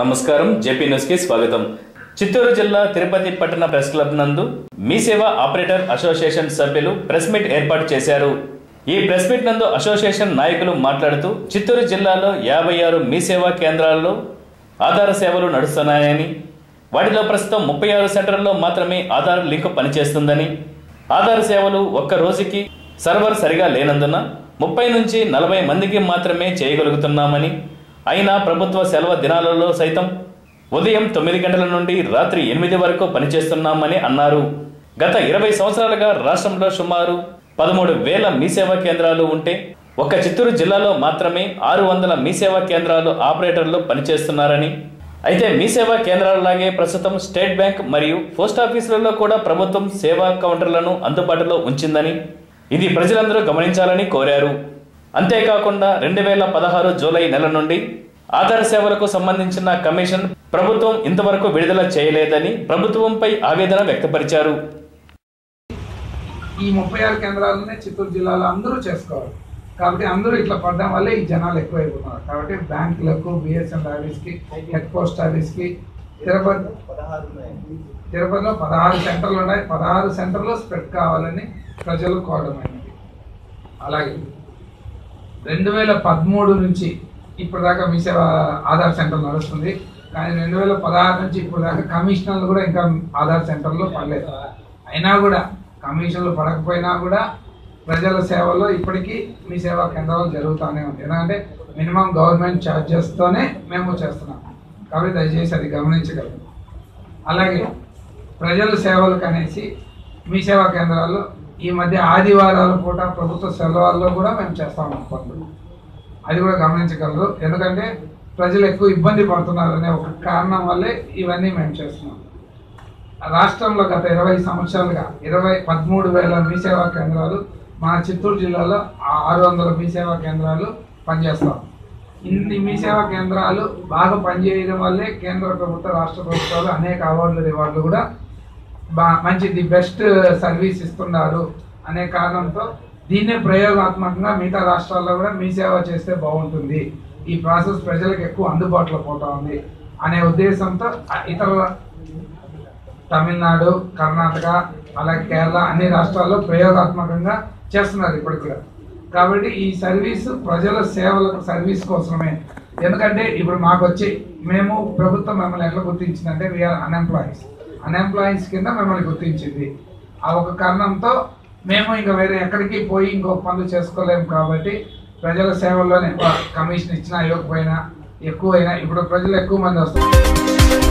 నమస్కారం జేపీ న్యూస్కి స్వాగతం. చిత్తూరు జిల్లా తిరుపతి పట్టణ ప్రెస్ క్లబ్ నందు మీ సేవ ఆపరేటర్ అసోసియేషన్ సభ్యులు ప్రెస్ మీట్ ఏర్పాటు చేశారు. ఈ ప్రెస్ మీట్ నందు అసోసియేషన్ నాయకులు మాట్లాడుతూ చిత్తూరు జిల్లాలో యాభై ఆరు మీ సేవా కేంద్రాల్లో ఆధార సేవలు నడుస్తున్నాయని వాటిలో ప్రస్తుతం ముప్పై ఆరు సెంటర్లలో మాత్రమే ఆధార్ లింక్ పనిచేస్తుందని ఆధార్ సేవలు ఒక్క రోజుకి సర్వర్ సరిగా లేనందున ముప్పై నుంచి నలభై మందికి మాత్రమే చేయగలుగుతున్నామని అయినా ప్రభుత్వ సెలవు దినాలలో సైతం ఉదయం తొమ్మిది గంటల నుండి రాత్రి ఎనిమిది వరకు పనిచేస్తున్నామని అన్నారు. గత ఇరవై సంవత్సరాలుగా రాష్ట్రంలో సుమారు పదమూడు వేల మీసేవా కేంద్రాలు ఉంటే ఒక్క చిత్తూరు జిల్లాలో మాత్రమే ఆరు వందల మీసేవా కేంద్రాలు ఆపరేటర్లు పనిచేస్తున్నారని. అయితే మీసేవా కేంద్రాలలాగే ప్రస్తుతం స్టేట్ బ్యాంక్ మరియు పోస్ట్ ఆఫీసులలో కూడా ప్రభుత్వం సేవా కౌంటర్లను అందుబాటులో ఉంచిందని ఇది ప్రజలందరూ గమనించాలని కోరారు. అంతేకాకుండా రెండు వేల పదహారు జూలై నెల నుండి ఆధార్ సేవలకు సంబంధించిన కమిషన్ ప్రభుత్వం ఇంతవరకు విడుదల చేయలేదని ప్రభుత్వంపై ఆవేదన వ్యక్తపరిచారు. ఈ ముప్పై ఆరు కేంద్రాలనే చిత్తూరు జిల్లాలో అందరూ చేసుకోవాలి. కాబట్టి అందరూ ఇట్లా పడడం వల్లే ఈ జనాలు ఎక్కువైపోతున్నారు. కాబట్టి బ్యాంకులకు బిఎస్ఎన్ ఆఫీస్కి హెడ్ పోస్ట్ ఆఫీస్కి తిరుపతి తిరుపతిలో పదహారు సెంటర్లు ఉన్నాయి. పదహారు సెంటర్లు స్ప్రెడ్ కావాలని ప్రజలు కోరడమైనది అలాగే రెండు వేల పదమూడు నుంచి ఇప్పుడు దాకా మీ సేవ ఆధార్ సెంటర్ నడుస్తుంది. కానీ రెండు వేల పదహారు నుంచి ఇప్పుడు దాకా కమిషనర్లు కూడా ఇంకా ఆధార్ సెంటర్లో పడలేదు. అయినా కూడా కమిషన్లు పడకపోయినా కూడా ప్రజల సేవలో ఇప్పటికీ మీ సేవా కేంద్రాలు జరుగుతూనే ఉంది ఎందుకంటే మినిమం గవర్నమెంట్ ఛార్జెస్తోనే మేము చేస్తున్నాం. కాబట్టి దయచేసి అది గమనించగలరు. అలాగే ప్రజల సేవలకు అనేసి మీ సేవా కేంద్రాల్లో ఈ మధ్య ఆదివారాల పూట ప్రభుత్వ సెలవుల్లో కూడా మేము చేస్తాం పనులు అది కూడా గమనించగలరు. ఎందుకంటే ప్రజలు ఎక్కువ ఇబ్బంది పడుతున్నారనే ఒక కారణం వల్లే ఇవన్నీ మేము చేస్తున్నాం. రాష్ట్రంలో గత ఇరవై సంవత్సరాలుగా ఇరవై పదమూడు వేల మీ సేవా కేంద్రాలు మన చిత్తూరు జిల్లాలో ఆరు వందల మీ సేవా కేంద్రాలు పనిచేస్తాం. ఇన్ని మీ సేవా కేంద్రాలు బాగా పనిచేయడం వల్లే కేంద్ర ప్రభుత్వ రాష్ట్ర ప్రభుత్వాలు అనేక అవార్డులు రివార్డులు కూడా బా మంచి ది బెస్ట్ సర్వీస్ ఇస్తున్నారు అనే కారణంతో దీన్నే ప్రయోగాత్మకంగా మిగతా రాష్ట్రాల్లో కూడా మీ సేవ చేస్తే బాగుంటుంది. ఈ ప్రాసెస్ ప్రజలకు ఎక్కువ అందుబాటులో పోతా ఉంది అనే ఉద్దేశంతో ఇతర తమిళనాడు కర్ణాటక అలాగే కేరళ అన్ని రాష్ట్రాల్లో ప్రయోగాత్మకంగా చేస్తున్నారు ఇప్పటికి కూడా. కాబట్టి ఈ సర్వీస్ ప్రజల సేవలకు సర్వీస్ కోసమే. ఎందుకంటే ఇప్పుడు మాకు వచ్చి మేము ప్రభుత్వం మిమ్మల్ని ఎట్లా గుర్తించిందంటే వీఆర్ అన్ఎంప్లాయీస్ అన్ఎంప్లాయీస్ కింద మిమ్మల్ని గుర్తించింది. ఆ ఒక కారణంతో మేము ఇంకా వేరే ఎక్కడికి పోయి ఇంకో పనులు చేసుకోలేము కాబట్టి ప్రజల సేవల్లోనే కమిషన్ ఇచ్చినా ఇవ్వకపోయినా ఎక్కువైనా ఇప్పుడు ప్రజలు ఎక్కువ మంది వస్తారు